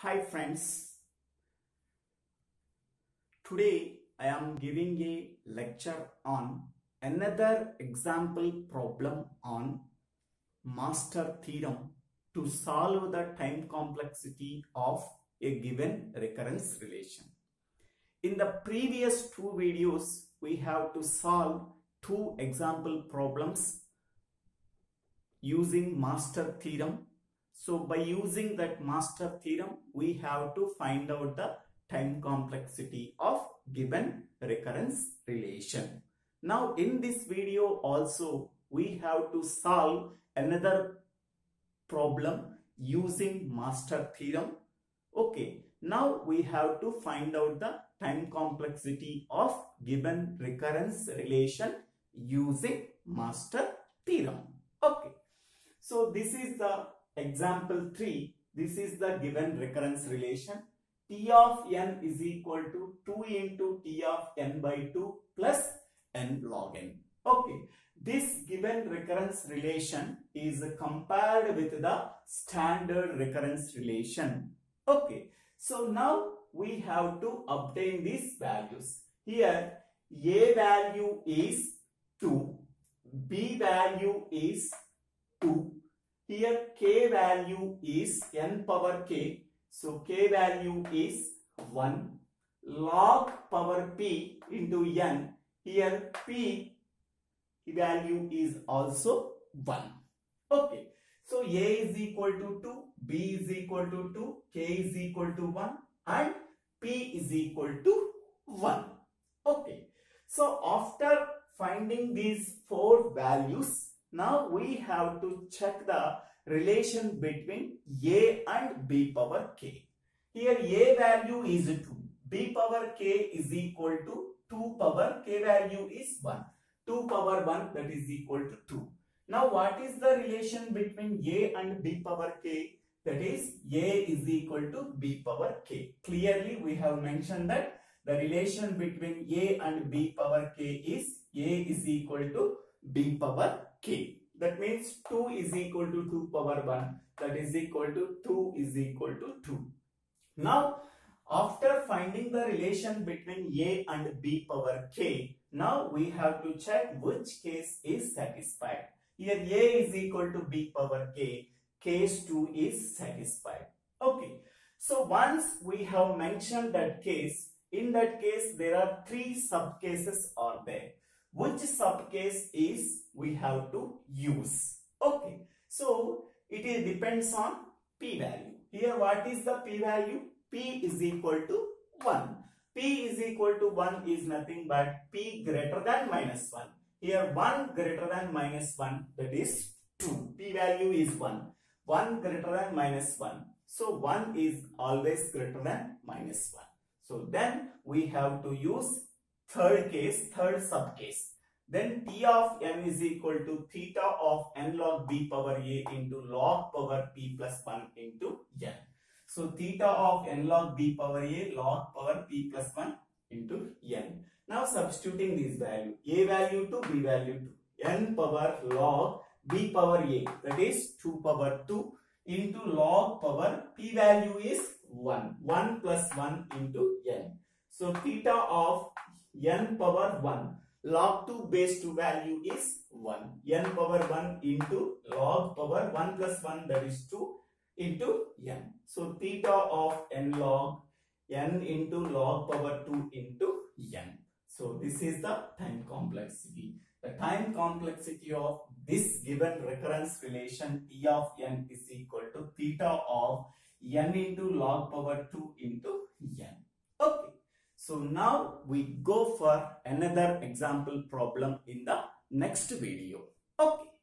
Hi friends. Today I am giving a lecture on another example problem on master theorem to solve the time complexity of a given recurrence relation. In the previous two videos we have to solve two example problems using master theorem so by using that master theorem, we have to find out the time complexity of given recurrence relation. Now in this video also, we have to solve another problem using master theorem. Okay, now we have to find out the time complexity of given recurrence relation using master theorem. Okay, so this is the Example 3, this is the given recurrence relation. T of n is equal to 2 into T of n by 2 plus n log n. Okay, this given recurrence relation is compared with the standard recurrence relation. Okay, so now we have to obtain these values. Here, A value is 2, B value is 2, here k value is n power k. So k value is 1 log power p into n. Here p value is also 1. Okay. So a is equal to 2, b is equal to 2, k is equal to 1 and p is equal to 1. Okay. So after finding these four values, now we have to check the relation between a and b power k. Here a value is 2, b power k is equal to 2 power k value is 1. 2 power 1 that is equal to 2. Now what is the relation between a and b power k? That is a is equal to b power k. Clearly we have mentioned that the relation between a and b power k is a is equal to b power k. That means 2 is equal to 2 power 1. That is equal to 2 is equal to 2. Now, after finding the relation between a and b power k, now we have to check which case is satisfied. Here a is equal to b power k, case 2 is satisfied. Okay. So once we have mentioned that case, in that case there are three subcases are there which subcase is we have to use. Okay. So it is depends on p value. Here what is the p value? p is equal to 1. p is equal to 1 is nothing but p greater than minus 1. Here 1 greater than minus 1 that is 2. p value is 1. 1 greater than minus 1. So 1 is always greater than minus 1. So then we have to use third case, third subcase. Then T of n is equal to theta of n log b power a into log power p plus 1 into n. So theta of n log b power a log power p plus 1 into n. Now substituting this value, a value to b value to n power log b power a that is 2 power 2 into log power p value is 1. 1 plus 1 into n. So theta of n power 1 log 2 base 2 value is 1. n power 1 into log power 1 plus 1 that is 2 into n. So theta of n log n into log power 2 into n. So this is the time complexity. The time complexity of this given recurrence relation T of n is equal to theta of n into log power 2 into n. So now we go for another example problem in the next video. Okay.